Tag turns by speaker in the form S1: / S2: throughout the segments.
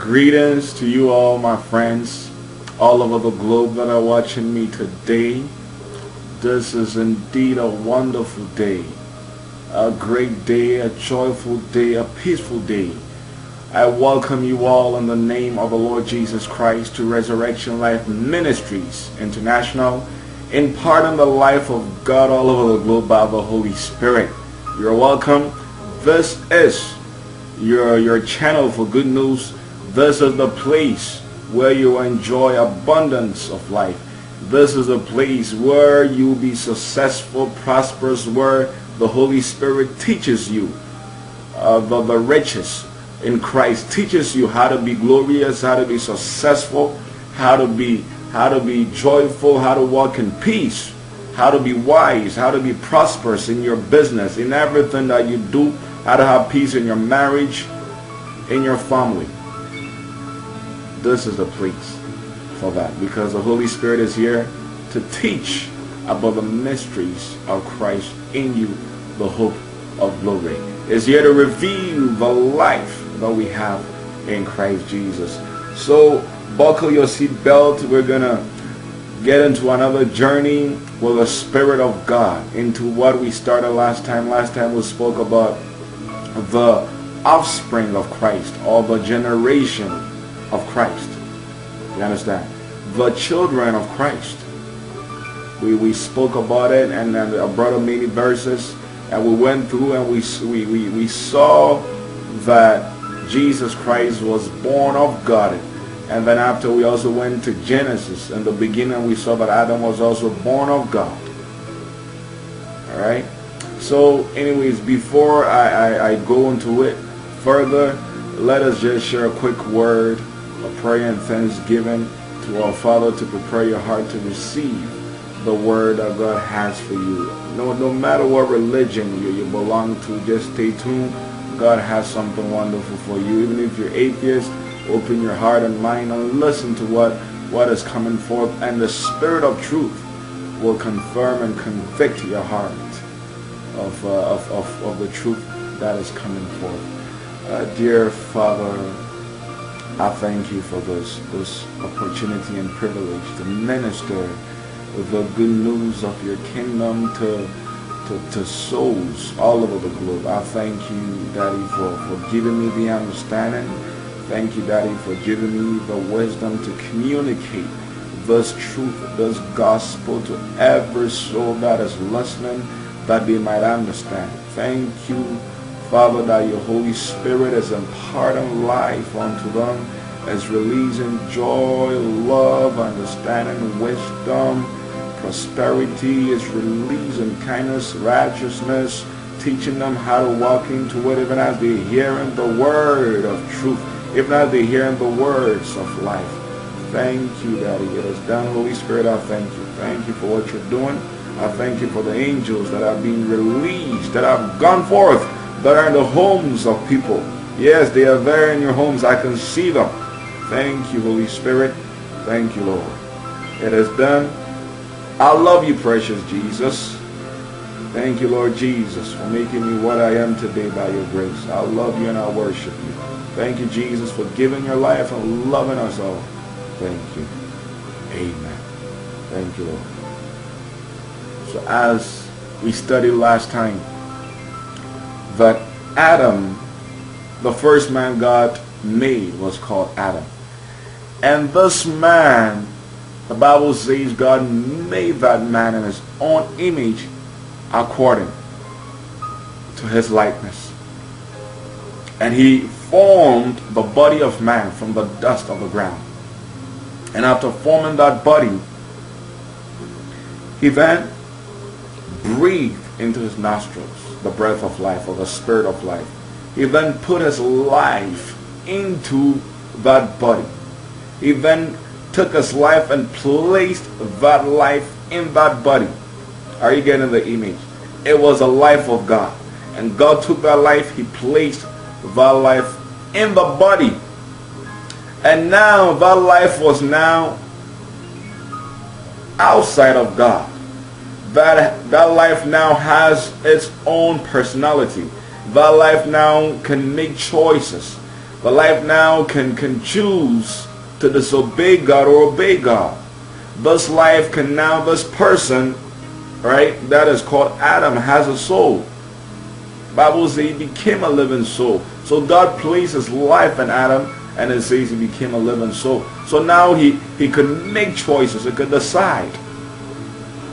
S1: Greetings to you all, my friends, all over the globe that are watching me today. This is indeed a wonderful day, a great day, a joyful day, a peaceful day. I welcome you all in the name of the Lord Jesus Christ to Resurrection Life Ministries International, imparting the life of God all over the globe by the Holy Spirit. You're welcome. This is your, your channel for good news. This is the place where you enjoy abundance of life. This is a place where you'll be successful, prosperous, where the Holy Spirit teaches you uh, the, the riches in Christ, teaches you how to be glorious, how to be successful, how to be how to be joyful, how to walk in peace, how to be wise, how to be prosperous in your business, in everything that you do, how to have peace in your marriage, in your family. This is the place for that because the Holy Spirit is here to teach about the mysteries of Christ in you, the hope of glory. Is here to reveal the life that we have in Christ Jesus. So buckle your seatbelt. We're gonna get into another journey with the Spirit of God into what we started last time. Last time we spoke about the offspring of Christ or the generation of Christ. You understand? The children of Christ. We, we spoke about it and then I brought up many verses and we went through and we, we, we, we saw that Jesus Christ was born of God. And then after we also went to Genesis. In the beginning we saw that Adam was also born of God. Alright? So anyways, before I, I, I go into it further, let us just share a quick word of prayer and thanksgiving to our Father to prepare your heart to receive the word that God has for you. No, no matter what religion you, you belong to, just stay tuned. God has something wonderful for you. Even if you're atheist, open your heart and mind and listen to what, what is coming forth. And the Spirit of truth will confirm and convict your heart of, uh, of, of, of the truth that is coming forth. Uh, dear Father, I thank you for this, this opportunity and privilege to minister the good news of your kingdom to, to, to souls all over the globe. I thank you, Daddy, for, for giving me the understanding. Thank you, Daddy, for giving me the wisdom to communicate this truth, this gospel to every soul that is listening, that they might understand. Thank you, Father, that your Holy Spirit is imparting life unto them, is releasing joy, love, understanding, wisdom, prosperity, is releasing kindness, righteousness, teaching them how to walk into it, even as they're hearing the word of truth, even as they're hearing the words of life. Thank you, Daddy. It is done, Holy Spirit. I thank you. Thank you for what you're doing. I thank you for the angels that are being released, that have gone forth, that are in the homes of people. Yes, they are there in your homes. I can see them. Thank you, Holy Spirit. Thank you, Lord. It is done. I love you, precious Jesus. Thank you, Lord Jesus, for making me what I am today by your grace. I love you and I worship you. Thank you, Jesus, for giving your life and loving us all. Thank you. Amen. Thank you, Lord. So as we studied last time, that Adam, the first man God made, was called Adam. And this man, the Bible says God made that man in his own image according to his likeness. And he formed the body of man from the dust of the ground. And after forming that body, he then breathed into his nostrils the breath of life or the spirit of life. He then put his life into that body. He then took his life and placed that life in that body. Are you getting the image? It was a life of God. And God took that life, he placed that life in the body. And now that life was now outside of God. That, that life now has its own personality. That life now can make choices. The life now can, can choose to disobey God or obey God. This life can now, this person, right, that is called Adam, has a soul. Bible says he became a living soul. So God placed his life in Adam and it says he became a living soul. So now he, he could make choices, he could decide.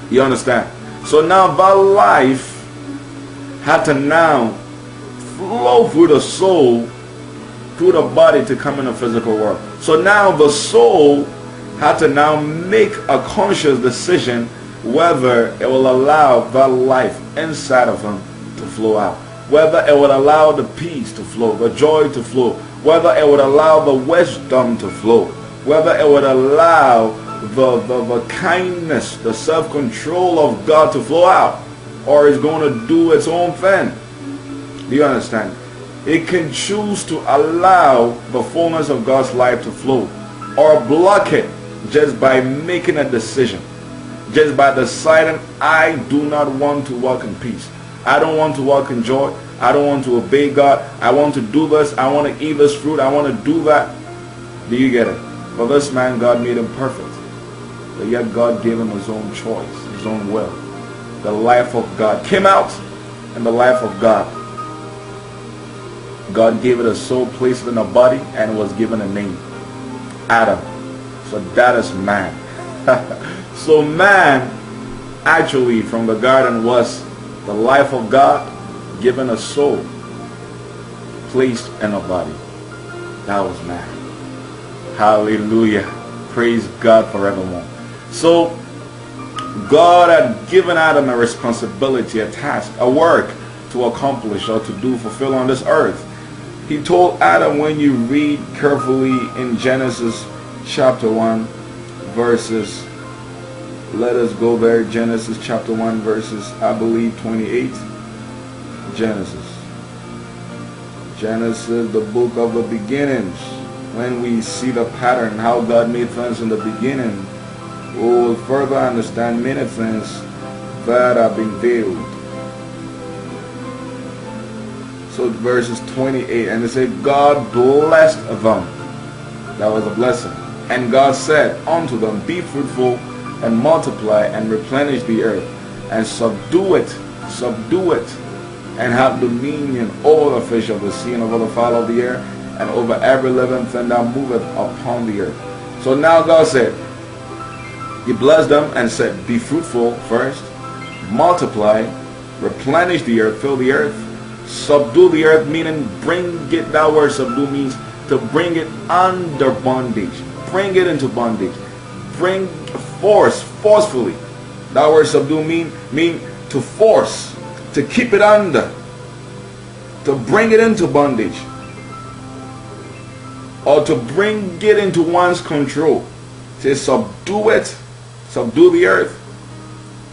S1: You understand? So now that life had to now flow through the soul, through the body to come in the physical world. So now the soul had to now make a conscious decision whether it will allow that life inside of him to flow out. Whether it would allow the peace to flow, the joy to flow, whether it would allow the wisdom to flow, whether it would allow the, the, the kindness, the self-control of God to flow out, or it's going to do its own thing. Do you understand? It can choose to allow the fullness of God's life to flow or block it just by making a decision. Just by deciding, I do not want to walk in peace. I don't want to walk in joy. I don't want to obey God. I want to do this. I want to eat this fruit. I want to do that. Do you get it? For this man, God made him perfect. But yet God gave him his own choice, his own will. The life of God came out and the life of God. God gave it a soul, placed in a body, and was given a name. Adam. So that is man. so man actually from the garden was the life of God given a soul placed in a body. That was man. Hallelujah. Praise God forevermore. So God had given Adam a responsibility, a task, a work to accomplish or to do, fulfill on this earth. He told Adam when you read carefully in Genesis chapter 1 verses let us go there Genesis chapter 1 verses I believe 28 Genesis. Genesis the book of the beginnings. When we see the pattern how God made things in the beginning we will further understand many things that have been veiled. So verses 28 and it said God blessed them. That was a blessing. And God said unto them, Be fruitful and multiply and replenish the earth and subdue it, subdue it, and have dominion over the fish of the sea and over the fowl of the air and over every living thing that moveth upon the earth. So now God said, He blessed them and said, Be fruitful first, multiply, replenish the earth, fill the earth, subdue the earth, meaning bring it, that word subdue means to bring it under bondage bring it into bondage. Bring force, forcefully. That word subdue mean mean to force, to keep it under, to bring it into bondage, or to bring it into one's control. To subdue it, subdue the earth,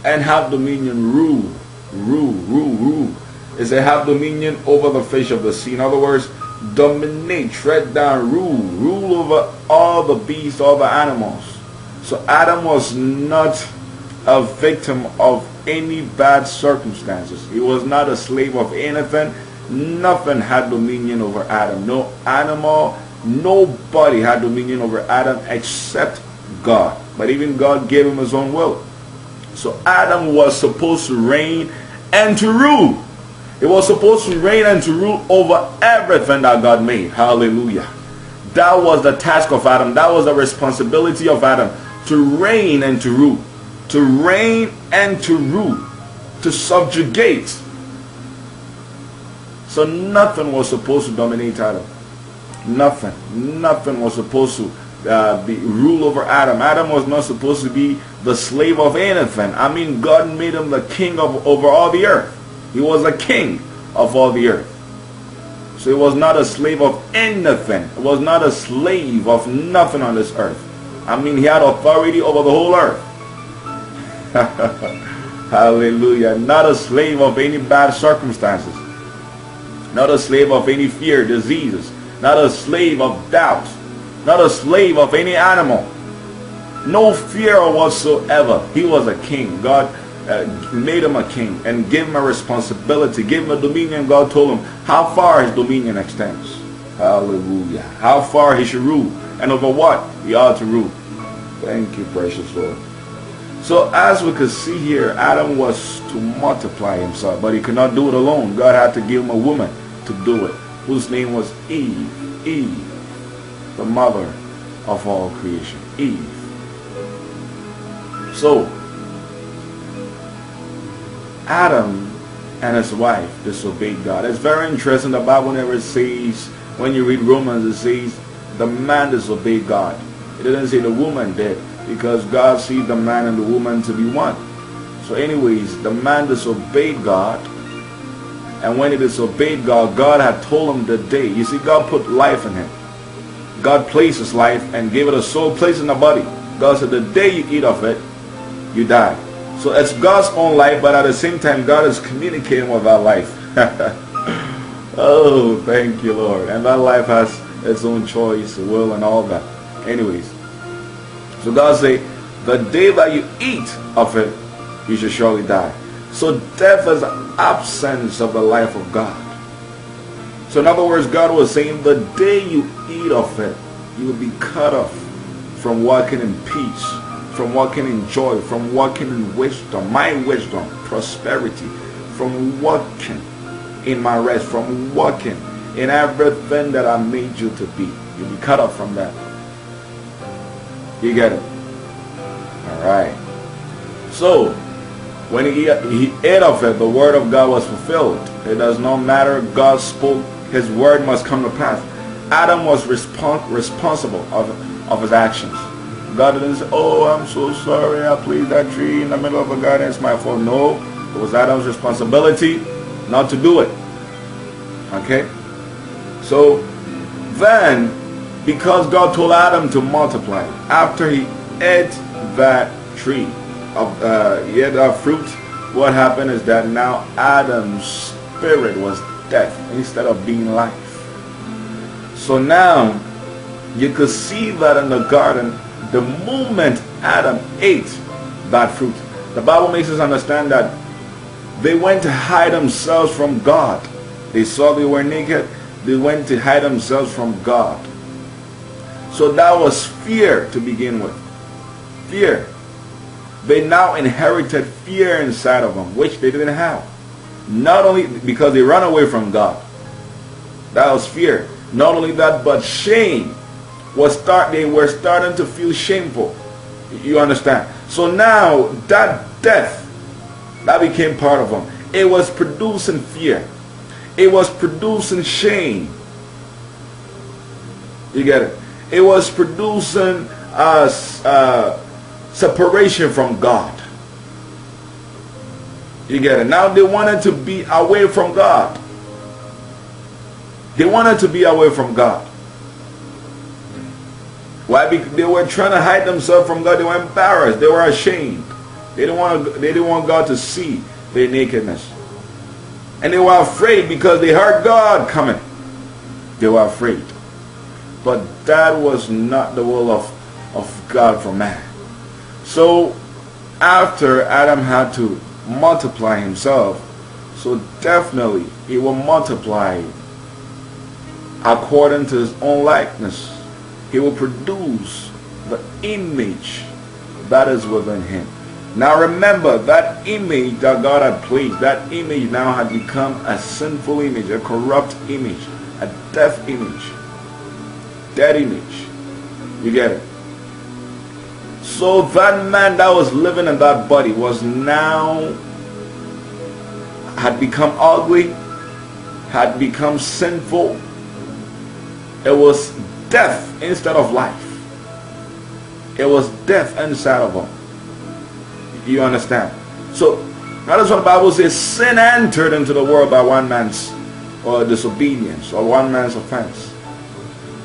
S1: and have dominion, rule, rule, rule, rule. Is to have dominion over the fish of the sea. In other words, dominate, tread down, rule, rule over all the beasts, all the animals. So Adam was not a victim of any bad circumstances. He was not a slave of anything. Nothing had dominion over Adam. No animal, nobody had dominion over Adam except God. But even God gave him his own will. So Adam was supposed to reign and to rule. It was supposed to reign and to rule over everything that God made. Hallelujah. That was the task of Adam. That was the responsibility of Adam to reign and to rule. To reign and to rule. To subjugate. So nothing was supposed to dominate Adam. Nothing. Nothing was supposed to uh, be rule over Adam. Adam was not supposed to be the slave of anything. I mean, God made him the king of over all the earth. He was a king of all the earth. So he was not a slave of anything. He was not a slave of nothing on this earth. I mean, he had authority over the whole earth. Hallelujah. Not a slave of any bad circumstances. Not a slave of any fear, diseases. Not a slave of doubt. Not a slave of any animal. No fear whatsoever. He was a king. God uh, made him a king and gave him a responsibility, gave him a dominion. God told him how far his dominion extends. Hallelujah. How far he should rule and over what he ought to rule. Thank you, precious Lord. So as we could see here, Adam was to multiply himself, but he could not do it alone. God had to give him a woman to do it, whose name was Eve. Eve, the mother of all creation. Eve. So, Adam and his wife disobeyed God. It's very interesting. The Bible never says, when you read Romans, it says the man disobeyed God. It doesn't say the woman did because God sees the man and the woman to be one. So anyways, the man disobeyed God. And when he disobeyed God, God had told him the day. You see, God put life in him. God placed his life and gave it a soul place in the body. God said, the day you eat of it, you die. So it's God's own life, but at the same time, God is communicating with our life. oh, thank you, Lord. And that life has its own choice, will, and all that. Anyways, so God say, the day that you eat of it, you shall surely die. So death is absence of the life of God. So in other words, God was saying, the day you eat of it, you will be cut off from walking in peace from walking in joy, from walking in wisdom, my wisdom, prosperity, from walking in my rest, from walking in everything that I made you to be. You'll be cut off from that. You get it? Alright. So, when he, he ate of it, the word of God was fulfilled. It does not matter. God spoke. His word must come to pass. Adam was respons- responsible of, of his actions. God didn't say, oh, I'm so sorry, I placed that tree in the middle of a garden, it's my fault. No, it was Adam's responsibility not to do it. Okay? So then, because God told Adam to multiply, after he ate that tree, of uh, he ate that fruit, what happened is that now Adam's spirit was death instead of being life. So now you could see that in the garden the moment Adam ate that fruit, the Bible makes us understand that they went to hide themselves from God. They saw they were naked, they went to hide themselves from God. So that was fear to begin with. Fear. They now inherited fear inside of them, which they didn't have. Not only because they ran away from God. That was fear. Not only that, but shame was start they were starting to feel shameful. You understand? So now that death that became part of them. It was producing fear. It was producing shame. You get it? It was producing uh, uh, separation from God. You get it? Now they wanted to be away from God. They wanted to be away from God. Why? Because they were trying to hide themselves from God. They were embarrassed. They were ashamed. They didn't want to, they didn't want God to see their nakedness. And they were afraid because they heard God coming. They were afraid. But that was not the will of, of God for man. So after Adam had to multiply himself, so definitely he will multiply according to his own likeness he will produce the image that is within him. Now remember that image that God had placed, that image now had become a sinful image, a corrupt image, a death image, dead image. You get it? So that man that was living in that body was now had become ugly, had become sinful. It was death instead of life. It was death inside of him. You understand? So that is what the Bible says. Sin entered into the world by one man's disobedience or one man's offense.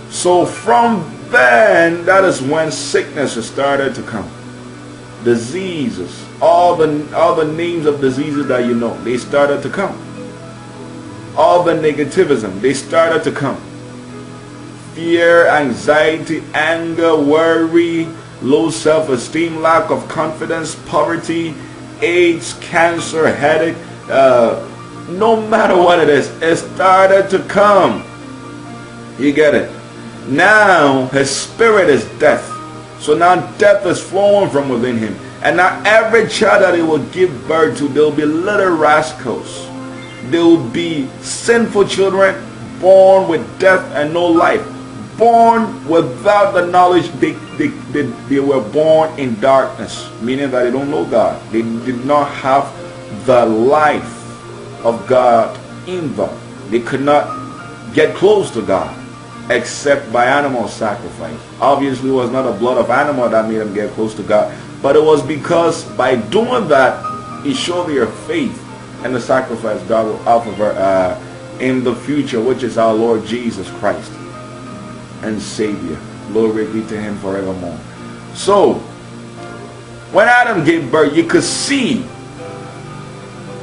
S1: So from then, that is when sickness started to come. Diseases, all the all the names of diseases that you know, they started to come. All the negativism, they started to come fear, anxiety, anger, worry, low self esteem, lack of confidence, poverty, AIDS, cancer, headache, uh, no matter what it is, it started to come. You get it? Now his spirit is death. So now death is flowing from within him. And now every child that he will give birth to, there will be little rascals. There will be sinful children born with death and no life. Born without the knowledge, they, they, they, they were born in darkness, meaning that they don't know God. They did not have the life of God in them. They could not get close to God except by animal sacrifice. Obviously, it was not the blood of animal that made them get close to God, but it was because by doing that, he showed their faith and the sacrifice God will offer uh, in the future, which is our Lord Jesus Christ and Savior. Glory be to Him forevermore. So, when Adam gave birth, you could see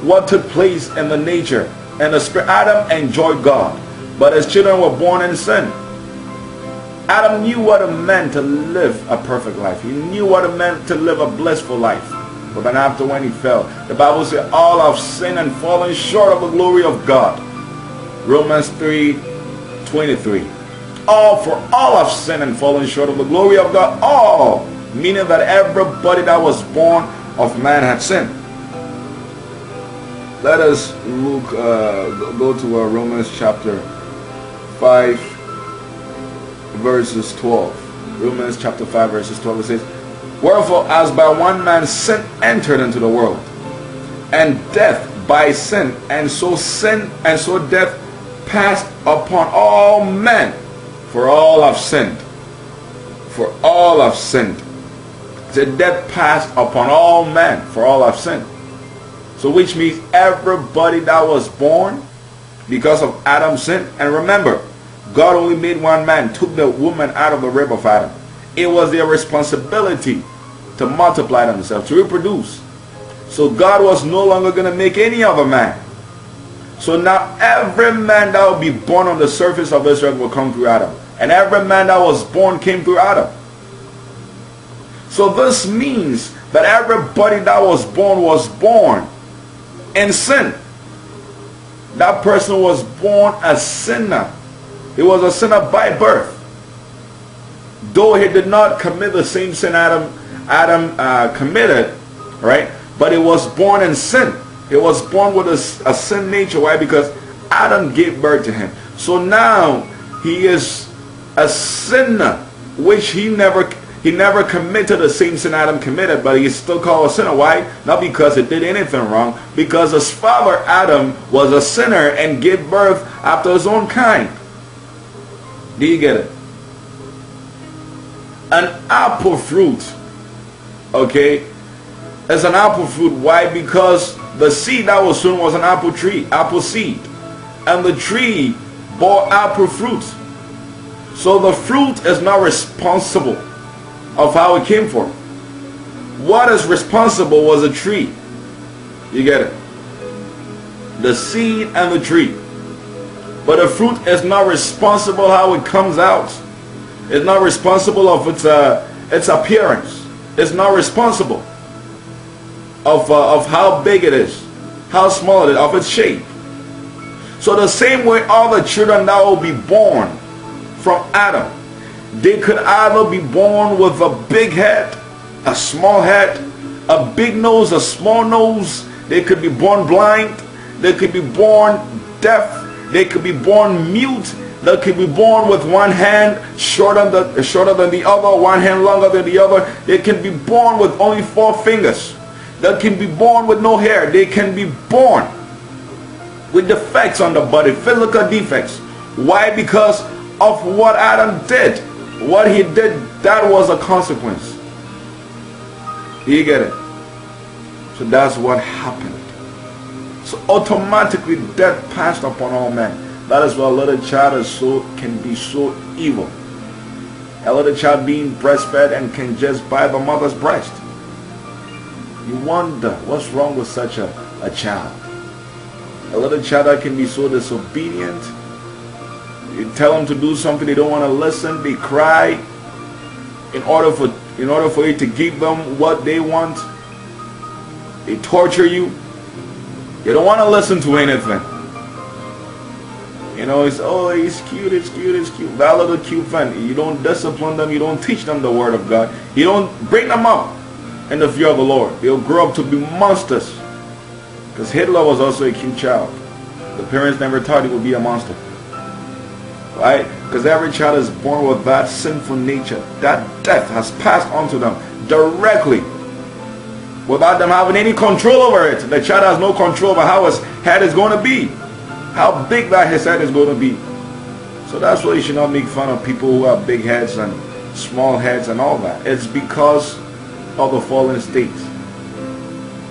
S1: what took place in the nature and the spirit. Adam enjoyed God, but his children were born in sin. Adam knew what it meant to live a perfect life. He knew what it meant to live a blissful life. But then after when he fell, the Bible says all have sinned and fallen short of the glory of God. Romans 3, 23. All for all have sinned and fallen short of the glory of God. All, meaning that everybody that was born of man had sinned. Let us look, uh, go to uh, Romans chapter 5, verses 12. Romans chapter 5, verses 12. It says, Wherefore, as by one man sin entered into the world, and death by sin, and so sin and so death passed upon all men, for all have sinned. For all have sinned. The death passed upon all men, for all have sinned. So which means everybody that was born because of Adam's sin. And remember, God only made one man, took the woman out of the rib of Adam. It was their responsibility to multiply themselves, to reproduce. So God was no longer going to make any other man. So now every man that will be born on the surface of Israel will come through Adam. And every man that was born came through Adam. So this means that everybody that was born was born in sin. That person was born a sinner. He was a sinner by birth. Though he did not commit the same sin Adam Adam uh, committed, right? But he was born in sin. He was born with a, a sin nature. Why? Because Adam gave birth to him. So now he is a sinner, which he never he never committed the same sin Adam committed, but he's still called a sinner. Why? Not because he did anything wrong, because his father Adam was a sinner and gave birth after his own kind. Do you get it? An apple fruit, okay, is an apple fruit. Why? Because the seed that was sown was an apple tree, apple seed. And the tree bore apple fruit. So the fruit is not responsible of how it came from. What is responsible was a tree. You get it? The seed and the tree. But the fruit is not responsible how it comes out. It's not responsible of its uh, its appearance. It's not responsible of uh, of how big it is, how small it is, of its shape. So the same way all the children that will be born from Adam they could either be born with a big head, a small head, a big nose, a small nose. They could be born blind. They could be born deaf. They could be born mute. They could be born with one hand shorter than, shorter than the other, one hand longer than the other. They can be born with only four fingers. They can be born with no hair. They can be born with defects on the body, physical defects. Why? Because of what Adam did. What he did, that was a consequence. You get it? So that's what happened. So automatically death passed upon all men. That is why a little child is so can be so evil. A little child being breastfed and can just buy the mother's breast. You wonder what's wrong with such a, a child. A little child that can be so disobedient you tell them to do something, they don't want to listen. They cry in order for in order for you to give them what they want. They torture you. You don't want to listen to anything. You know, it's oh, it's cute, it's cute, it's cute. That little cute fan. You don't discipline them. You don't teach them the word of God. You don't bring them up in the fear of the Lord. They'll grow up to be monsters. Because Hitler was also a cute child. The parents never thought he would be a monster. Right? Because every child is born with that sinful nature. That death has passed on to them directly. Without them having any control over it. The child has no control over how his head is going to be. How big that his head is going to be. So that's why you should not make fun of people who have big heads and small heads and all that. It's because of the fallen state.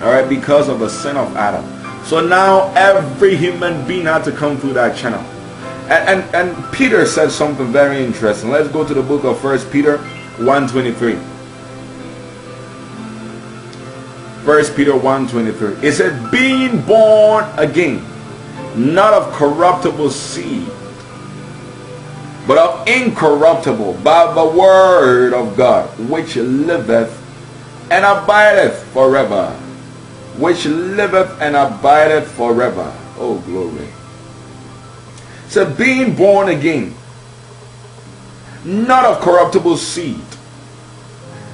S1: Alright, because of the sin of Adam. So now every human being had to come through that channel. And, and, and Peter said something very interesting. Let's go to the book of First Peter 123. First Peter 123. It said, being born again, not of corruptible seed, but of incorruptible, by the word of God, which liveth and abideth forever. Which liveth and abideth forever. Oh, glory. So being born again, not of corruptible seed,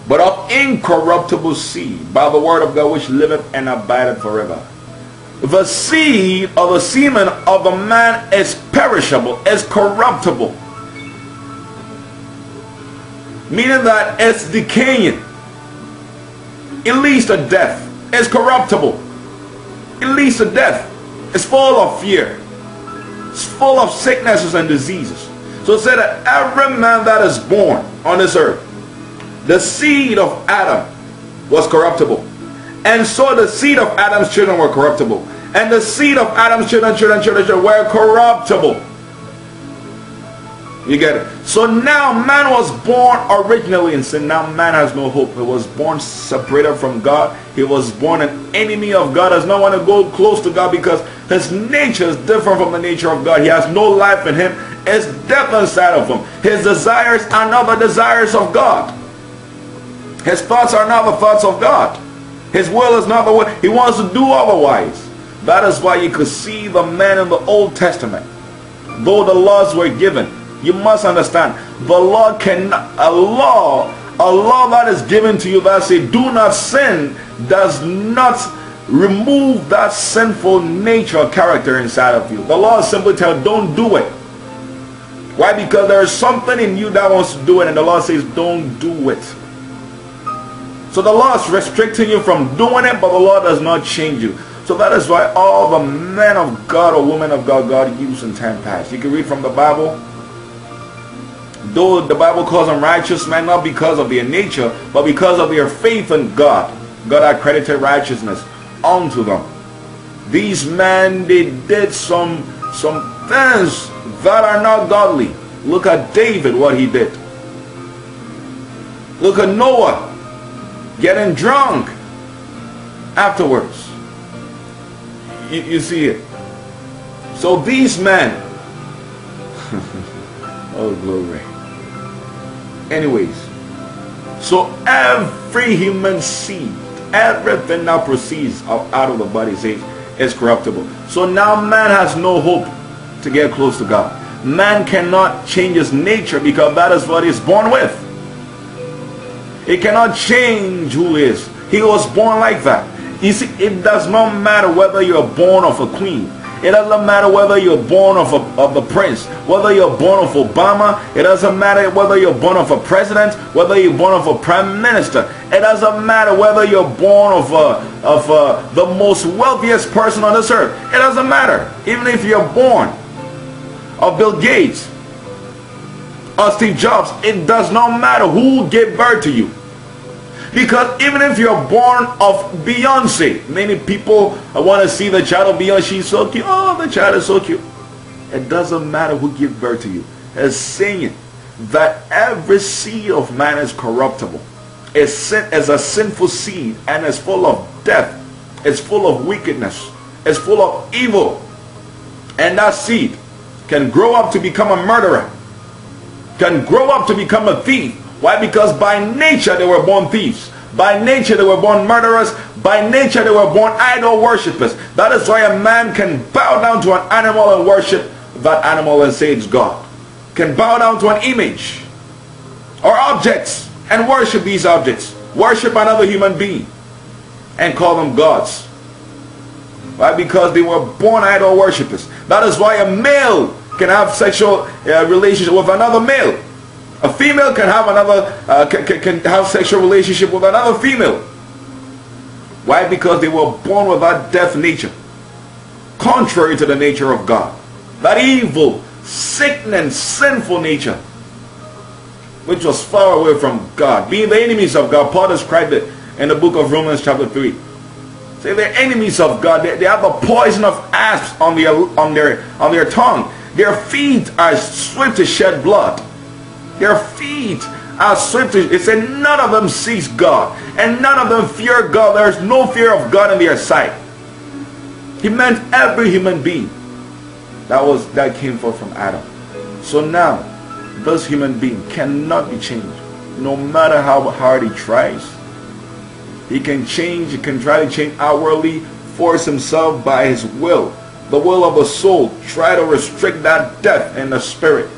S1: but of incorruptible seed, by the word of God which liveth and abideth forever. The seed of the semen of the man is perishable, is corruptible. Meaning that it's decaying. It leads to death. It's corruptible. It leads to death. It's full of fear. It's full of sicknesses and diseases. So it said that every man that is born on this earth, the seed of Adam was corruptible. And so the seed of Adam's children were corruptible. And the seed of Adam's children, children, children, children were corruptible. You get it? So now man was born originally in sin. Now man has no hope. He was born separated from God. He was born an enemy of God. Does not want to go close to God because his nature is different from the nature of God. He has no life in him. It's death inside of him. His desires are not the desires of God. His thoughts are not the thoughts of God. His will is not the will. He wants to do otherwise. That is why you could see the man in the Old Testament. Though the laws were given, you must understand the law cannot a law a law that is given to you that say do not sin does not remove that sinful nature character inside of you. The law simply tells don't do it. Why? Because there is something in you that wants to do it, and the law says don't do it. So the law is restricting you from doing it, but the law does not change you. So that is why all the men of God or women of God God used in time past. You can read from the Bible Though the Bible calls them righteous men, not because of their nature, but because of their faith in God. God accredited righteousness unto them. These men, they did some, some things that are not godly. Look at David, what he did. Look at Noah getting drunk afterwards. You, you see it. So these men, oh glory. Anyways, so every human seed, everything that proceeds out of the body is, is corruptible. So now man has no hope to get close to God. Man cannot change his nature because that is what he's born with. He cannot change who is. He was born like that. You see, it does not matter whether you're born of a queen it doesn't matter whether you're born of a, of a prince, whether you're born of Obama. It doesn't matter whether you're born of a president, whether you're born of a prime minister. It doesn't matter whether you're born of a, of a, the most wealthiest person on this earth. It doesn't matter. Even if you're born of Bill Gates or Steve Jobs, it does not matter who gave birth to you. Because even if you're born of Beyonce, many people want to see the child of Beyonce. She's so cute. Oh, the child is so cute. It doesn't matter who gives birth to you. It's saying that every seed of man is corruptible. It's, sin, it's a sinful seed and it's full of death. It's full of wickedness. It's full of evil. And that seed can grow up to become a murderer. Can grow up to become a thief why? Because by nature they were born thieves. By nature they were born murderers. By nature they were born idol worshippers. That is why a man can bow down to an animal and worship that animal and say it's God. Can bow down to an image or objects and worship these objects. Worship another human being and call them gods. Why? Because they were born idol worshippers. That is why a male can have sexual uh, relationship with another male. A female can have another uh, can, can have sexual relationship with another female. Why? Because they were born with that death nature, contrary to the nature of God. That evil, sickening, sinful nature, which was far away from God, being the enemies of God. Paul described it in the book of Romans, chapter three. Say they're enemies of God. They, they have the poison of asps on their on their on their tongue. Their feet are swift to shed blood. Their feet are swift to it said none of them sees God. And none of them fear God. There is no fear of God in their sight. He meant every human being. That was that came forth from Adam. So now, this human being cannot be changed. No matter how hard he tries. He can change, he can try to change outwardly, force himself by his will. The will of the soul. Try to restrict that death in the spirit.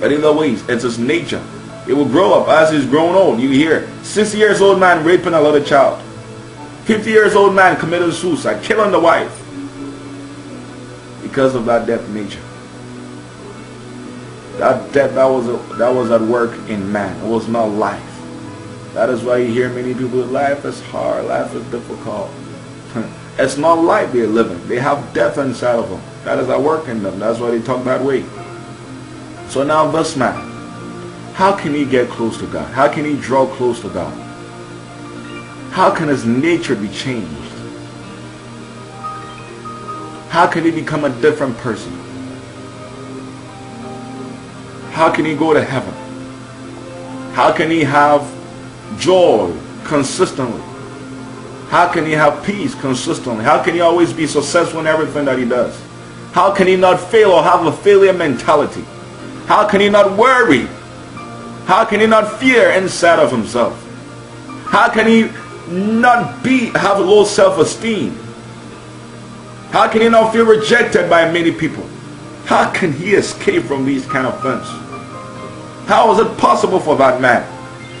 S1: But in the ways, it's his nature. It will grow up as he's grown old. You hear 60 years old man raping a little child. 50 years old man committing suicide, killing the wife. Because of that death nature. That death that was that was at work in man. It was not life. That is why you hear many people, life is hard, life is difficult. it's not life they're living. They have death inside of them. That is at work in them. That's why they talk that way. So now this man, how can he get close to God? How can he draw close to God? How can his nature be changed? How can he become a different person? How can he go to heaven? How can he have joy consistently? How can he have peace consistently? How can he always be successful in everything that he does? How can he not fail or have a failure mentality? How can he not worry? How can he not fear inside of himself? How can he not be have low self-esteem? How can he not feel rejected by many people? How can he escape from these kind of things? How is it possible for that man?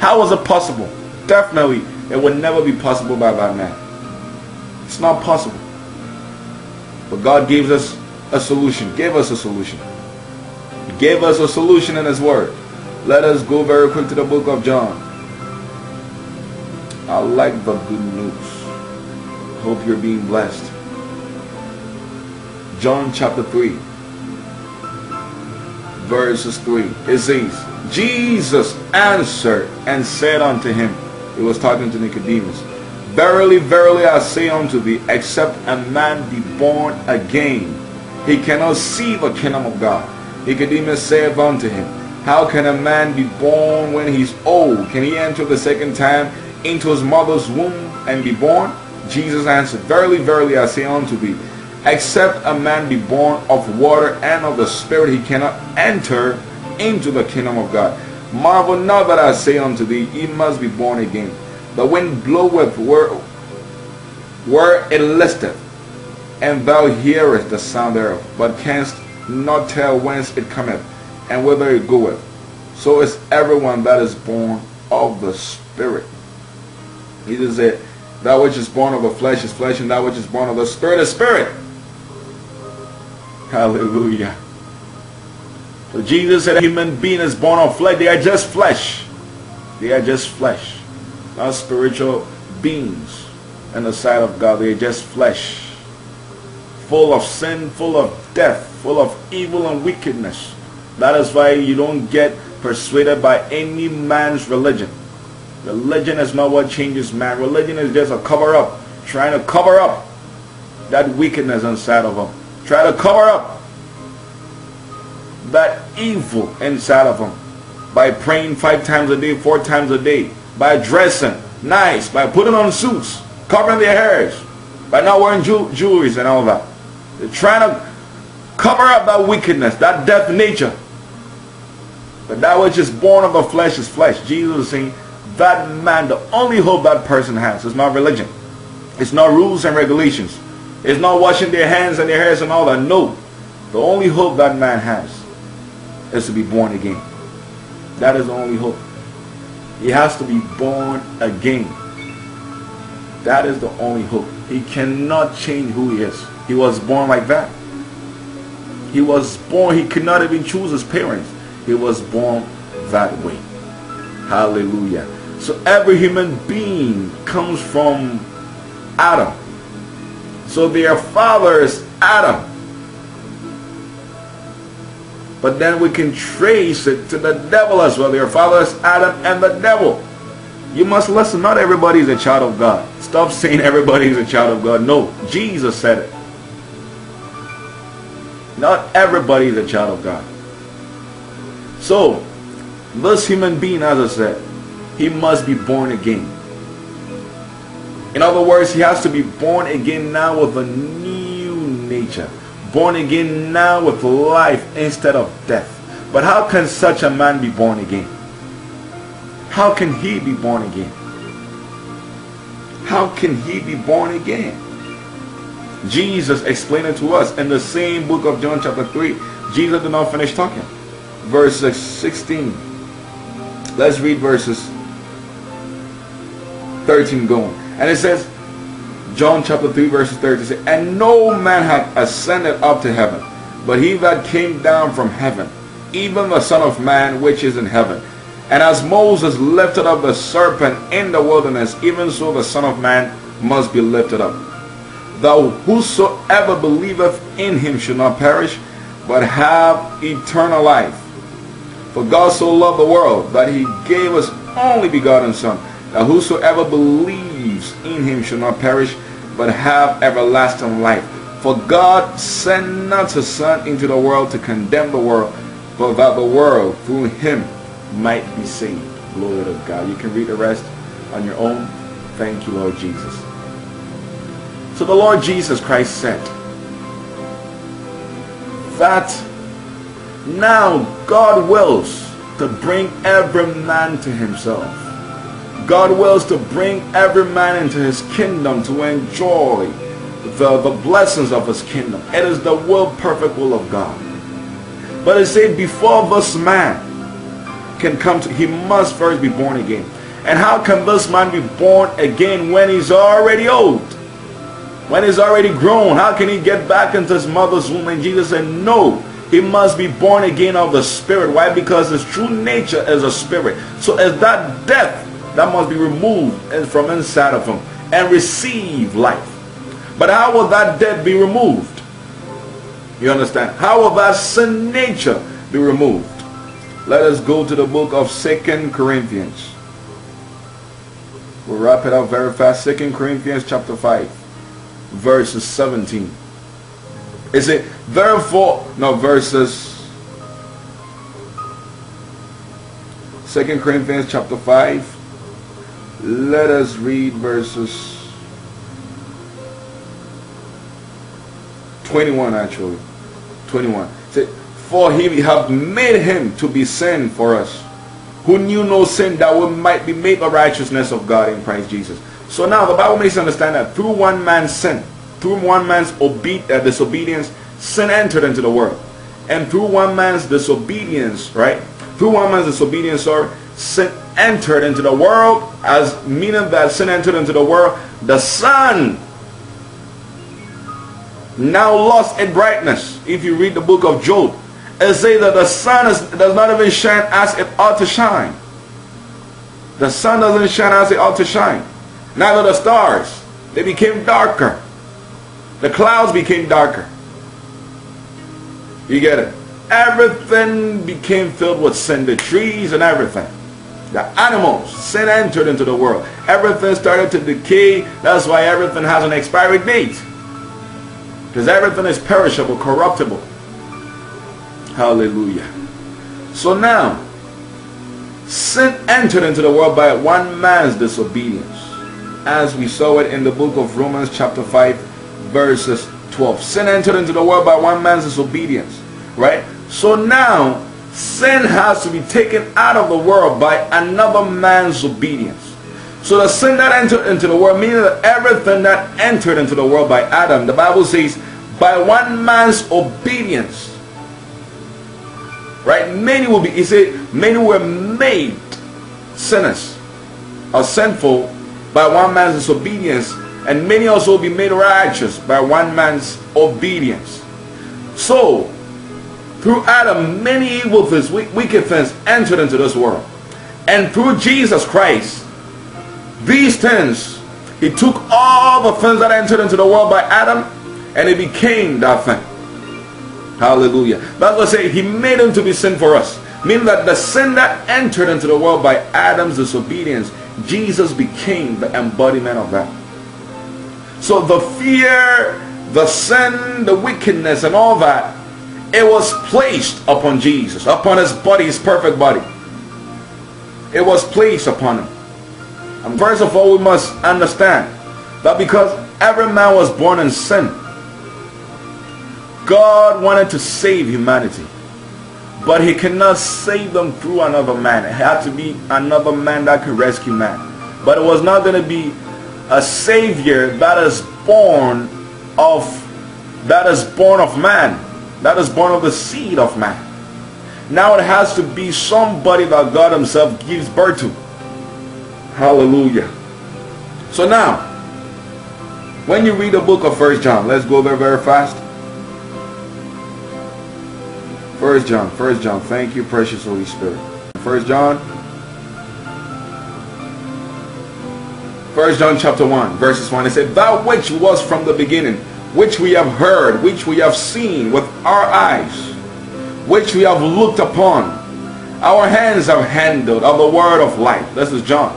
S1: How is it possible? Definitely, it would never be possible by that man. It's not possible. But God gives us a solution. Gave us a solution. He gave us a solution in His Word. Let us go very quick to the book of John. I like the good news. Hope you're being blessed. John chapter 3, verses 3. It says, Jesus answered and said unto him, He was talking to Nicodemus, Verily, verily, I say unto thee, except a man be born again, he cannot see the kingdom of God. Nicodemus saith unto him, How can a man be born when he's old? Can he enter the second time into his mother's womb and be born? Jesus answered, Verily, verily, I say unto thee, except a man be born of water and of the Spirit, he cannot enter into the kingdom of God. Marvel not that I say unto thee, ye must be born again. The wind bloweth where, where it listeth, and thou hearest the sound thereof, but canst not tell whence it cometh, and whither it goeth. So is everyone that is born of the Spirit. He said, That which is born of the flesh is flesh, and that which is born of the Spirit is spirit. Hallelujah. So Jesus said a human being is born of flesh. They are just flesh. They are just flesh. Not spiritual beings in the sight of God. They are just flesh. Full of sin, full of death, full of evil and wickedness. That is why you don't get persuaded by any man's religion. Religion is not what changes man. Religion is just a cover up. Trying to cover up that wickedness inside of them. Try to cover up that evil inside of them by praying five times a day, four times a day, by dressing nice, by putting on suits, covering their hairs, by not wearing jew- and all that. They're trying to cover up that wickedness, that death nature. But that which is born of the flesh is flesh. Jesus is saying that man, the only hope that person has is not religion. It's not rules and regulations. It's not washing their hands and their hairs and all that. No. The only hope that man has is to be born again. That is the only hope. He has to be born again. That is the only hope. He cannot change who he is. He was born like that. He was born, he could not even choose his parents. He was born that way. Hallelujah. So every human being comes from Adam. So their father is Adam. But then we can trace it to the devil as well. Your father is Adam and the devil. You must listen. Not everybody is a child of God. Stop saying everybody is a child of God. No, Jesus said it. Not everybody is a child of God. So, this human being, as I said, he must be born again. In other words, he has to be born again now with a new nature. Born again now with life instead of death. But how can such a man be born again? How can he be born again? How can he be born again? Jesus explained it to us in the same book of John chapter 3. Jesus did not finish talking. Verse 16. Let's read verses 13 going. And it says, John chapter 3 verses 30 And no man hath ascended up to heaven, but he that came down from heaven, even the Son of Man which is in heaven. And as Moses lifted up the serpent in the wilderness, even so the Son of Man must be lifted up Thou whosoever believeth in him should not perish, but have eternal life. For God so loved the world that he gave us only begotten Son, that whosoever believes in him should not perish, but have everlasting life. For God sent not his Son into the world to condemn the world, but that the world through him might be saved. Glory to God. You can read the rest on your own. Thank you, Lord Jesus. So the Lord Jesus Christ said that now God wills to bring every man to himself. God wills to bring every man into his kingdom to enjoy the, the blessings of his kingdom. It is the will, perfect will of God. But it said before this man can come to, he must first be born again. And how can this man be born again when he's already old? when he's already grown, how can he get back into his mother's womb? And Jesus said, No, he must be born again of the Spirit. Why? Because his true nature is a spirit. So as that death that must be removed from inside of him and receive life. But how will that death be removed? You understand? How will that sin nature be removed? Let us go to the book of Second Corinthians. We'll wrap it up very fast. Second Corinthians chapter 5 verses 17. Is it therefore no verses Second Corinthians chapter 5. Let us read verses 21 actually. 21. Say, for he have made him to be sin for us, who knew no sin that we might be made the righteousness of God in Christ Jesus. So now the Bible makes us understand that through one man's sin, through one man's obe- uh, disobedience, sin entered into the world. And through one man's disobedience, right? Through one man's disobedience, sorry, sin entered into the world, as meaning that sin entered into the world, the sun now lost its brightness. If you read the book of Job, it says that the sun is, does not even shine as it ought to shine. The sun doesn't shine as it ought to shine. Neither the stars. They became darker. The clouds became darker. You get it? Everything became filled with sin. The trees and everything. The animals, sin entered into the world. Everything started to decay. That's why everything has an expiry date. Because everything is perishable, corruptible. Hallelujah. So now, sin entered into the world by one man's disobedience as we saw it in the book of Romans chapter 5 verses 12. Sin entered into the world by one man's disobedience, right? So now sin has to be taken out of the world by another man's obedience. So the sin that entered into the world, meaning that everything that entered into the world by Adam, the Bible says, by one man's obedience. Right? Many will be, he said, many were made sinners or sinful by one man's disobedience, and many also will be made righteous by one man's obedience. So, through Adam, many evil things, wicked things entered into this world. And through Jesus Christ, these things, he took all the things that entered into the world by Adam and he became that thing. Hallelujah. That's what I say. He made him to be sin for us. Meaning that the sin that entered into the world by Adam's disobedience, Jesus became the embodiment of that. So the fear, the sin, the wickedness, and all that, it was placed upon Jesus, upon his body, his perfect body. It was placed upon him. And first of all, we must understand that because every man was born in sin, God wanted to save humanity. But he cannot save them through another man. It had to be another man that could rescue man. But it was not going to be a savior that is born of that is born of man. That is born of the seed of man. Now it has to be somebody that God himself gives birth to. Hallelujah. So now, when you read the book of First John, let's go there very fast. First John, First John. Thank you, precious Holy Spirit. First John. First John chapter 1, verses 1. It said, That which was from the beginning, which we have heard, which we have seen with our eyes, which we have looked upon. Our hands have handled of the word of life. This is John.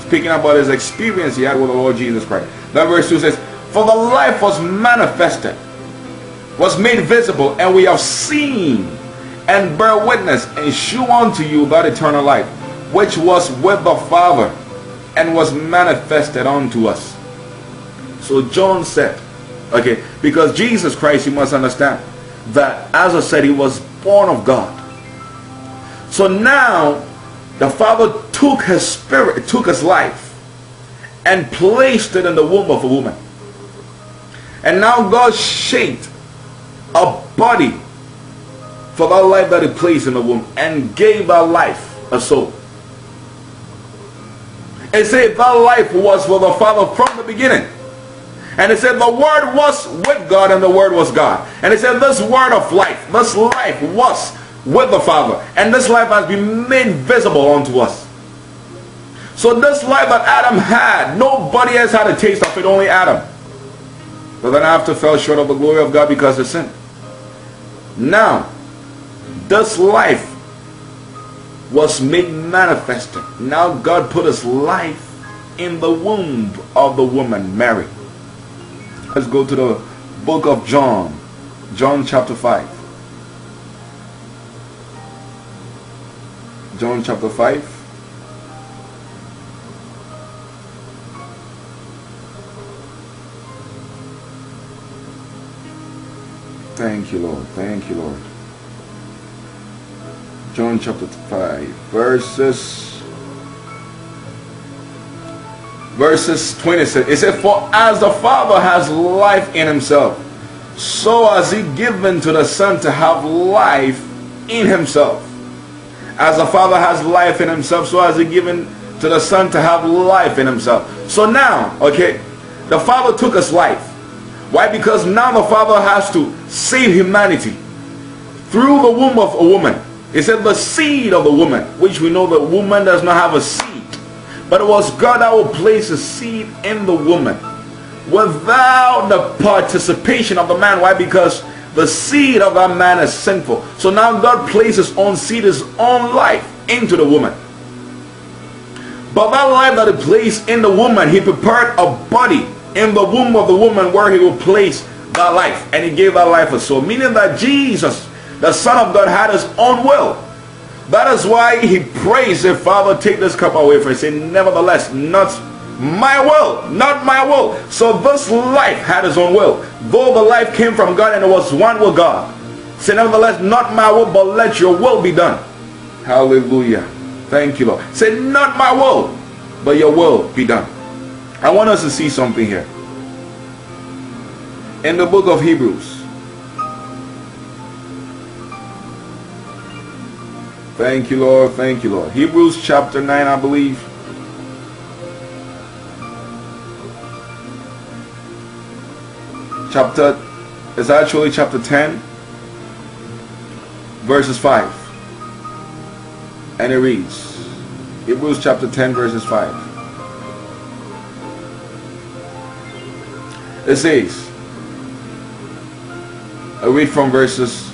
S1: Speaking about his experience he had with the Lord Jesus Christ. That verse 2 says, For the life was manifested was made visible, and we have seen and bear witness and shew unto you that eternal life, which was with the Father and was manifested unto us. So John said, okay, because Jesus Christ, you must understand that, as I said, he was born of God. So now, the Father took his spirit, took his life, and placed it in the womb of a woman. And now God shaped a body for that life that he placed in the womb and gave that life a soul. And said that life was for the Father from the beginning. And it said the Word was with God and the Word was God. And it said this Word of life, this life was with the Father. And this life has been made visible unto us. So this life that Adam had, nobody else had a taste of it, only Adam. But then after fell short of the glory of God because of sin. Now, this life was made manifested. Now God put his life in the womb of the woman, Mary. Let's go to the book of John, John chapter 5. John chapter 5. Thank you, Lord. Thank you, Lord. John chapter 5, verses verses 26. It said, For as the Father has life in himself, so has he given to the Son to have life in himself. As the Father has life in himself, so has he given to the Son to have life in himself. So now, okay, the Father took us life. Why? Because now the Father has to save humanity through the womb of a woman. He said the seed of the woman, which we know the woman does not have a seed. But it was God that will place a seed in the woman without the participation of the man. Why? Because the seed of that man is sinful. So now God places his own seed, his own life into the woman. But that life that he placed in the woman, he prepared a body in the womb of the woman where he will place that life. And he gave that life a soul. Meaning that Jesus, the Son of God, had his own will. That is why he prays, if Father, take this cup away from me. Say, nevertheless, not my will, not my will. So this life had his own will. Though the life came from God and it was one with God. Say, nevertheless, not my will, but let your will be done. Hallelujah. Thank you, Lord. Say, not my will, but your will be done. I want us to see something here. in the book of Hebrews. Thank you, Lord. Thank you, Lord. Hebrews chapter 9, I believe. Chapter is actually chapter 10, verses 5. And it reads Hebrews chapter 10, verses 5. It says, I read from verses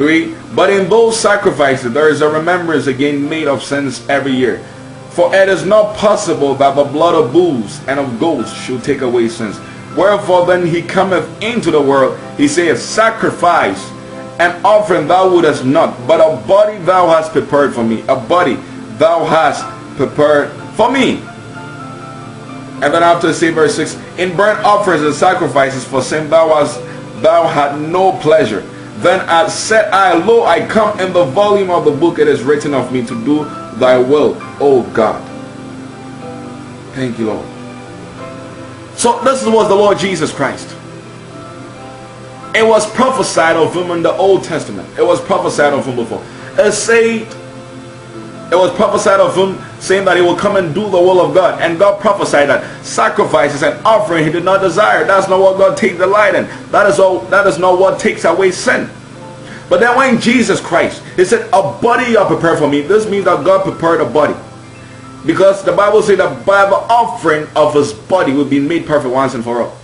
S1: 3 But in those sacrifices there is a remembrance again made of sins every year. For it is not possible that the blood of bulls and of goats should take away sins. Wherefore then he cometh into the world, he saith, Sacrifice and offering thou wouldest not, but a body thou hast prepared for me, a body thou hast prepared for me. And then after say verse 6, in burnt offerings and sacrifices for sin thou hast thou had no pleasure. Then I said I, lo, I come in the volume of the book it is written of me to do thy will, O God. Thank you, Lord. So this was the Lord Jesus Christ. It was prophesied of him in the Old Testament. It was prophesied of him before. It said it was prophesied of him saying that he will come and do the will of God. And God prophesied that sacrifices and offering he did not desire. That's not what God takes delight in. That is all that is not what takes away sin. But then when Jesus Christ, he said, A body you are prepared for me. This means that God prepared a body. Because the Bible says that by the offering of his body will be made perfect once and for all.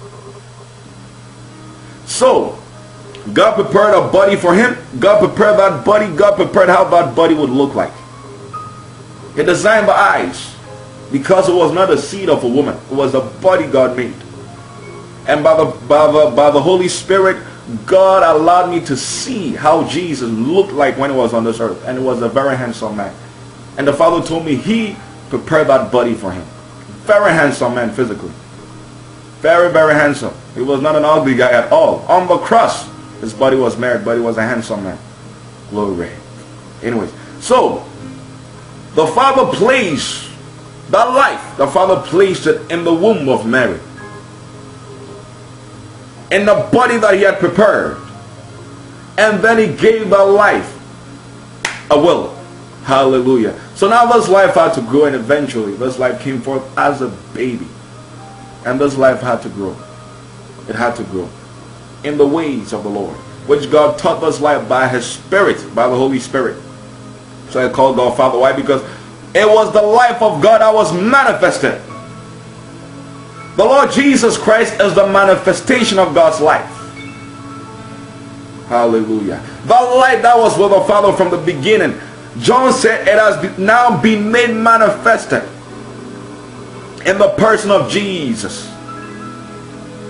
S1: So, God prepared a body for him. God prepared that body. God prepared how that body would look like. He designed the eyes because it was not a seed of a woman. It was a body God made. And by the, by the, by the Holy Spirit, God allowed me to see how Jesus looked like when he was on this earth. And he was a very handsome man. And the Father told me he prepared that body for him. Very handsome man physically. Very, very handsome. He was not an ugly guy at all. On the cross, his body was married, but he was a handsome man. Glory. Anyways, so the Father placed that life, the Father placed it in the womb of Mary. In the body that He had prepared. And then He gave that life a will. Hallelujah. So now this life had to grow, and eventually this life came forth as a baby. And this life had to grow. It had to grow in the ways of the Lord, which God taught this life by His Spirit, by the Holy Spirit. So I called God Father. Why? Because it was the life of God that was manifested. The Lord Jesus Christ is the manifestation of God's life. Hallelujah. The light that was with the Father from the beginning. John said it has now been made manifested in the person of Jesus.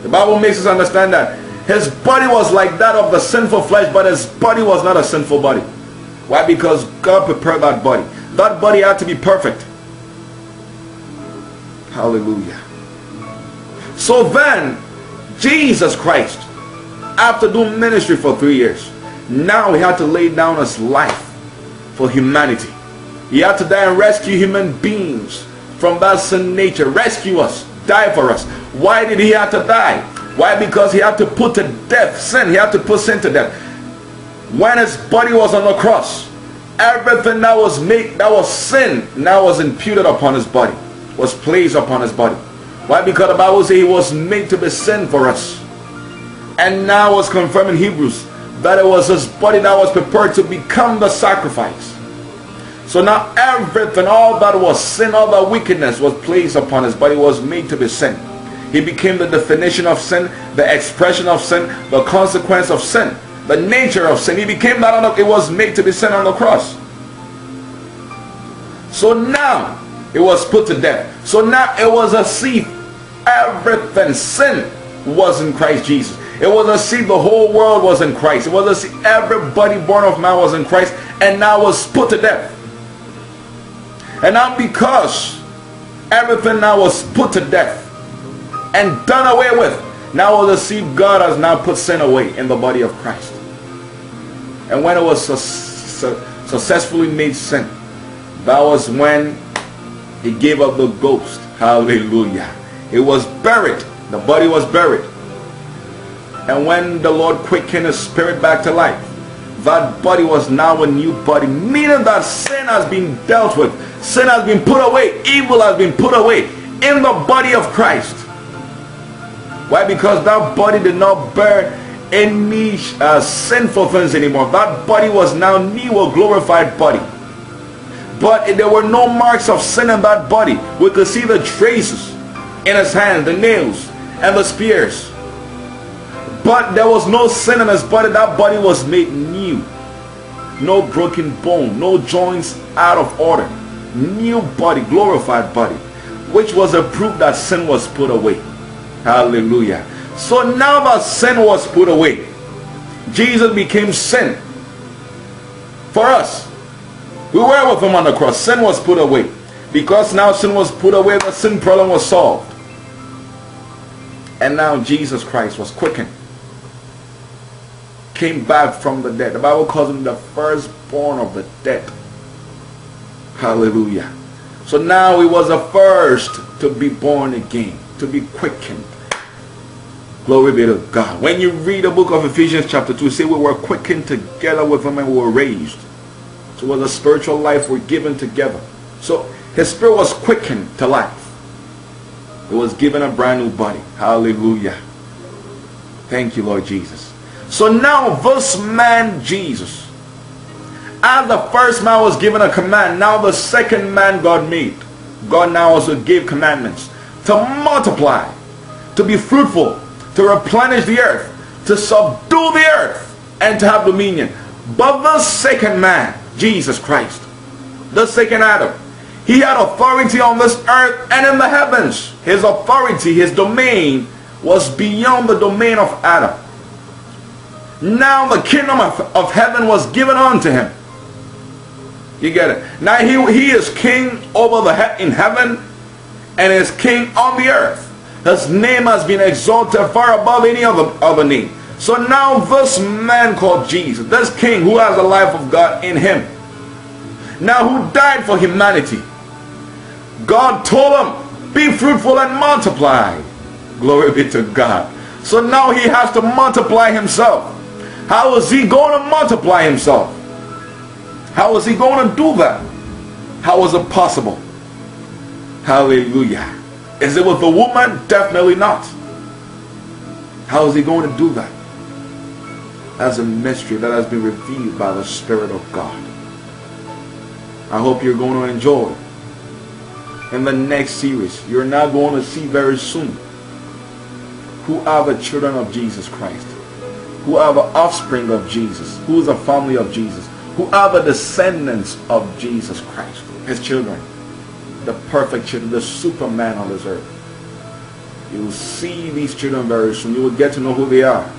S1: The Bible makes us understand that his body was like that of the sinful flesh, but his body was not a sinful body. Why? Because God prepared that body. That body had to be perfect. Hallelujah. So then, Jesus Christ, after doing ministry for three years, now he had to lay down his life for humanity. He had to die and rescue human beings from that sin nature. Rescue us. Die for us. Why did he have to die? Why? Because he had to put to death sin. He had to put sin to death. When his body was on the cross, everything that was made, that was sin, now was imputed upon his body, was placed upon his body. Why? Because the Bible says he was made to be sin for us. And now was confirmed in Hebrews that it was his body that was prepared to become the sacrifice. So now everything, all that was sin, all that wickedness was placed upon his body, was made to be sin. He became the definition of sin, the expression of sin, the consequence of sin the nature of sin. He became that on the, it was made to be sin on the cross. So now it was put to death. So now it was a seed. Everything, sin was in Christ Jesus. It was a seed. The whole world was in Christ. It was a seed. Everybody born of man was in Christ and now was put to death. And now because everything now was put to death and done away with, now was a seed God has now put sin away in the body of Christ. And when it was su su successfully made sin, that was when he gave up the ghost. Hallelujah. It was buried. The body was buried. And when the Lord quickened his spirit back to life, that body was now a new body, meaning that sin has been dealt with, sin has been put away, evil has been put away in the body of Christ. Why? Because that body did not bear any uh, sinful things anymore. That body was now new, a glorified body. But there were no marks of sin in that body. We could see the traces in his hands, the nails, and the spears. But there was no sin in his body. That body was made new. No broken bone, no joints out of order. New body, glorified body, which was a proof that sin was put away. Hallelujah. So now that sin was put away, Jesus became sin for us. We were with him on the cross. Sin was put away. Because now sin was put away, the sin problem was solved. And now Jesus Christ was quickened. Came back from the dead. The Bible calls him the firstborn of the dead. Hallelujah. So now he was the first to be born again, to be quickened. Glory be to God. When you read the book of Ephesians chapter 2, say we were quickened together with him and we were raised. So was a spiritual life we're given together. So his spirit was quickened to life. It was given a brand new body. Hallelujah. Thank you, Lord Jesus. So now this man, Jesus, as the first man was given a command, now the second man God made. God now also gave commandments to multiply, to be fruitful, to replenish the earth, to subdue the earth, and to have dominion. But the second man, Jesus Christ, the second Adam, he had authority on this earth and in the heavens. His authority, his domain, was beyond the domain of Adam. Now the kingdom of, of heaven was given unto him. You get it? Now he, he is king over the he in heaven and is king on the earth. His name has been exalted far above any other, other name. So now this man called Jesus, this king who has the life of God in him, now who died for humanity, God told him, be fruitful and multiply. Glory be to God. So now he has to multiply himself. How is he going to multiply himself? How is he going to do that? How is it possible? Hallelujah. Is it with a woman? Definitely not. How is he going to do that? As a mystery that has been revealed by the Spirit of God. I hope you're going to enjoy in the next series. You're now going to see very soon who are the children of Jesus Christ, who are the offspring of Jesus, who is the family of Jesus, who are the descendants of Jesus Christ, his children the perfect children, the superman on this earth. You will see these children very soon. You will get to know who they are.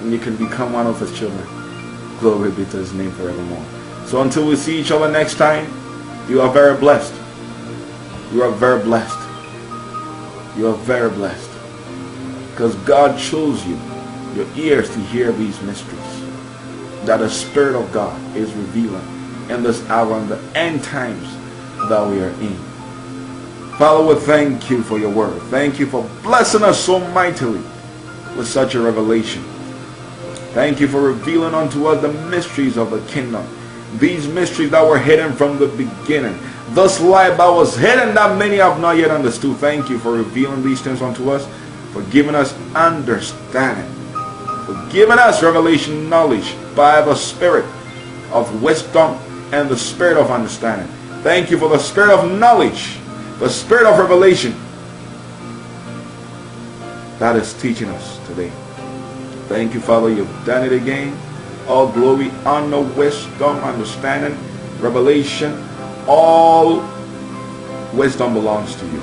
S1: And you can become one of his children. Glory be to his name forevermore. So until we see each other next time, you are very blessed. You are very blessed. You are very blessed. Because God chose you, your ears to hear these mysteries. That the Spirit of God is revealing in this hour and the end times that we are in. Father, we thank you for your word. Thank you for blessing us so mightily with such a revelation. Thank you for revealing unto us the mysteries of the kingdom. These mysteries that were hidden from the beginning. This light that was hidden that many have not yet understood. Thank you for revealing these things unto us. For giving us understanding. For giving us revelation knowledge by the spirit of wisdom and the spirit of understanding. Thank you for the spirit of knowledge, the spirit of revelation that is teaching us today. Thank you, Father, you've done it again. All glory, honor, wisdom, understanding, revelation, all wisdom belongs to you.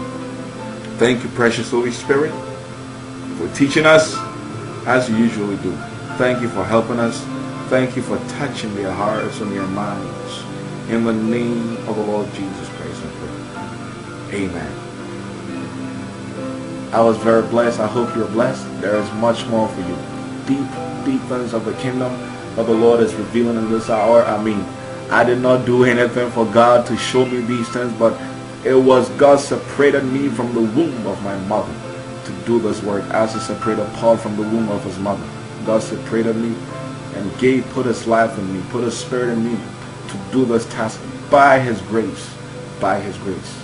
S1: Thank you, precious Holy Spirit, for teaching us as you usually do. Thank you for helping us. Thank you for touching their hearts and their minds. In the name of the Lord Jesus Christ, I pray. Amen. I was very blessed. I hope you're blessed. There is much more for you. Deep, deep things of the kingdom of the Lord is revealing in this hour. I mean, I did not do anything for God to show me these things, but it was God separated me from the womb of my mother. to do this work as he separated Paul from the womb of his mother. God separated me and gave, put his life in me, put his spirit in me to do this task by his grace. By his grace.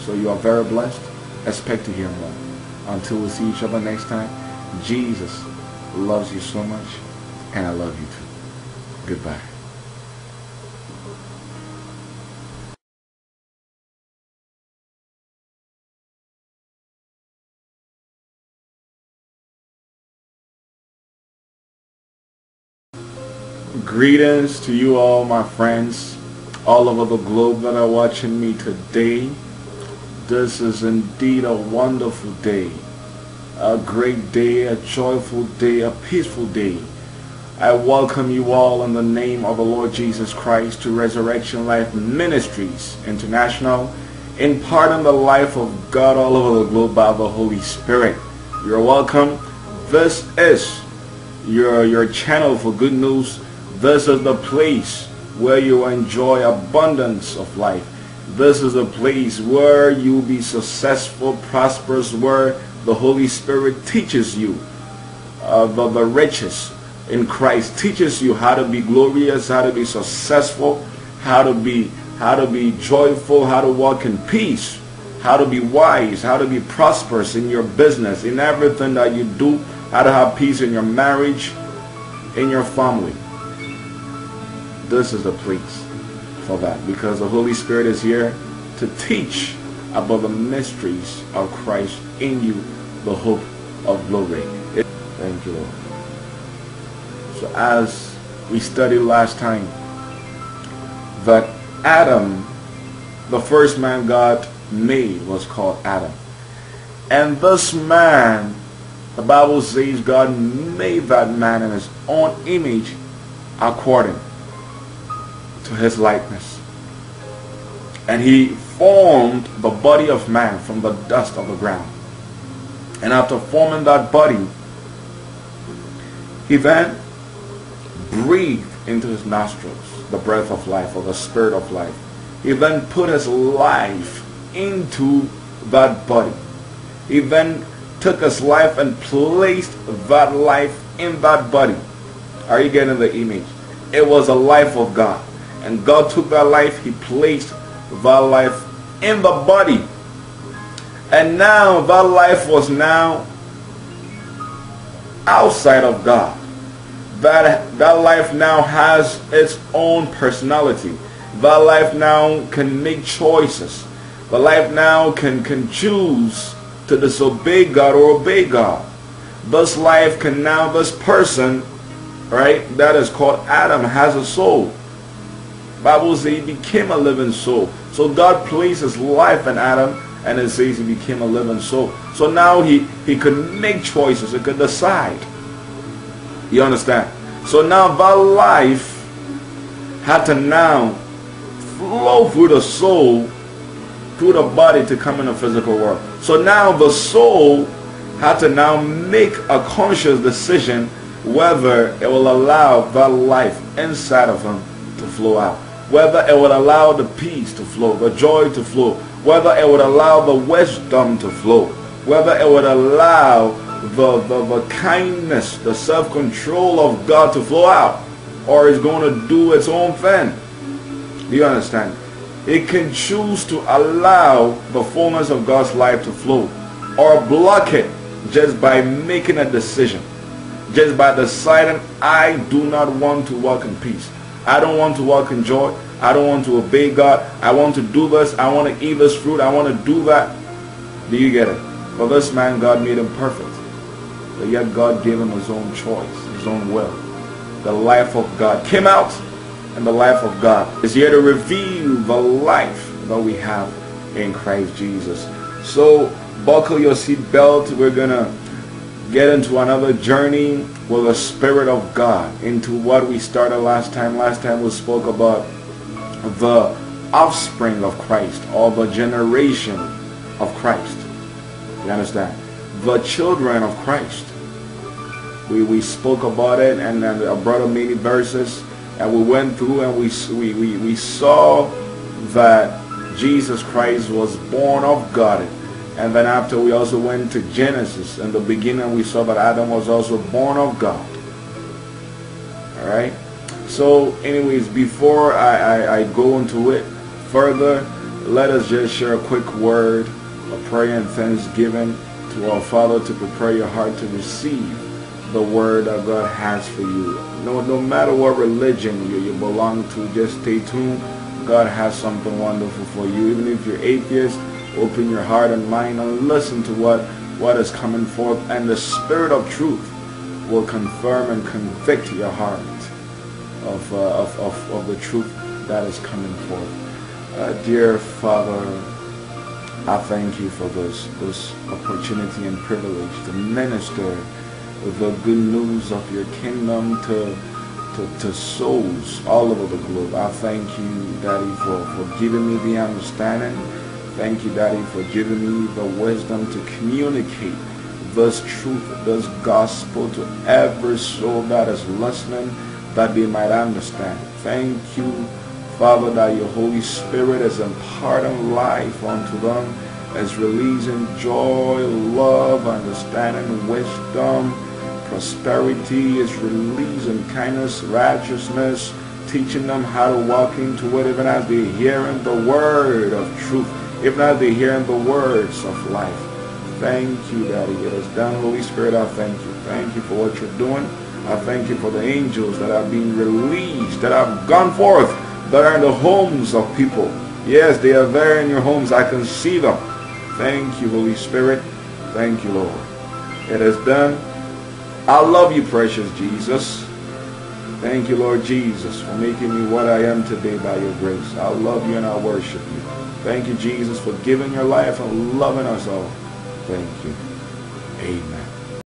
S1: So you are very blessed. Expect to hear more. Until we see each other next time, Jesus loves you so much, and I love you too. Goodbye. Greetings to you all, my friends, all over the globe that are watching me today. This is indeed a wonderful day, a great day, a joyful day, a peaceful day. I welcome you all in the name of the Lord Jesus Christ to Resurrection Life Ministries International, imparting the life of God all over the globe by the Holy Spirit. You're welcome. This is your, your channel for good news this is the place where you enjoy abundance of life. This is a place where you'll be successful, prosperous, where the Holy Spirit teaches you uh, the, the riches in Christ, teaches you how to be glorious, how to be successful, how to be how to be joyful, how to walk in peace, how to be wise, how to be prosperous in your business, in everything that you do, how to have peace in your marriage, in your family this is the place for that because the Holy Spirit is here to teach about the mysteries of Christ in you, the hope of glory. Thank you, Lord. So as we studied last time, that Adam, the first man God made was called Adam. And this man, the Bible says God made that man in his own image according to his likeness. And he formed the body of man from the dust of the ground. And after forming that body, he then breathed into his nostrils the breath of life or the spirit of life. He then put his life into that body. He then took his life and placed that life in that body. Are you getting the image? It was a life of God. And God took that life, He placed that life in the body. And now that life was now outside of God. That, that life now has its own personality. That life now can make choices. The life now can, can choose to disobey God or obey God. This life can now, this person, right, that is called Adam, has a soul. Bible says he became a living soul. So God placed his life in Adam and it says he became a living soul. So now he, he could make choices. He could decide. You understand? So now that life had to now flow through the soul, through the body to come in the physical world. So now the soul had to now make a conscious decision whether it will allow that life inside of him to flow out whether it would allow the peace to flow, the joy to flow, whether it would allow the wisdom to flow, whether it would allow the, the, the kindness, the self-control of God to flow out, or is going to do its own thing. Do you understand? It can choose to allow the fullness of God's life to flow, or block it just by making a decision, just by deciding, I do not want to walk in peace. I don't want to walk in joy. I don't want to obey God. I want to do this. I want to eat this fruit. I want to do that. Do you get it? For this man, God made him perfect. But yet God gave him his own choice, his own will. The life of God came out, and the life of God is here to reveal the life that we have in Christ Jesus. So buckle your seatbelt. We're going to get into another journey with the Spirit of God into what we started last time. Last time we spoke about the offspring of Christ or the generation of Christ. You understand? The children of Christ. We, we spoke about it and, and I brought up many verses and we went through and we, we, we, we saw that Jesus Christ was born of God And then after we also went to Genesis. In the beginning we saw that Adam was also born of God. Alright? So anyways, before I, I, I go into it further, let us just share a quick word of prayer and thanksgiving to our Father to prepare your heart to receive the word that God has for you. No, no matter what religion you, you belong to, just stay tuned. God has something wonderful for you. Even if you're atheist, open your heart and mind and listen to what, what is coming forth. And the Spirit of truth will confirm and convict your heart of, uh, of, of, of the truth that is coming forth. Uh, dear Father, I thank you for this, this opportunity and privilege to minister the good news of your kingdom to, to, to souls all over the globe. I thank you, Daddy, for, for giving me the understanding. Thank you, Daddy, for giving me the wisdom to communicate this truth, this gospel to every soul that is listening, that they might understand. Thank you, Father, that your Holy Spirit is imparting life unto them, is releasing joy, love, understanding, wisdom, prosperity, is releasing kindness, righteousness, teaching them how to walk into it, even as they hearing the word of truth, even not they hearing the words of life. Thank you, Daddy. It is done, Holy Spirit. I thank you. Thank you for what you're doing. I thank you for the angels that are being released, that have gone forth, that are in the homes of people. Yes, they are there in your homes. I can see them. Thank you, Holy Spirit. Thank you, Lord. It is done. I love you, precious Jesus. Thank you, Lord Jesus, for making me what I am today by your grace. I love you and I worship you. Thank you, Jesus, for giving your life and loving us all. Thank you. Amen.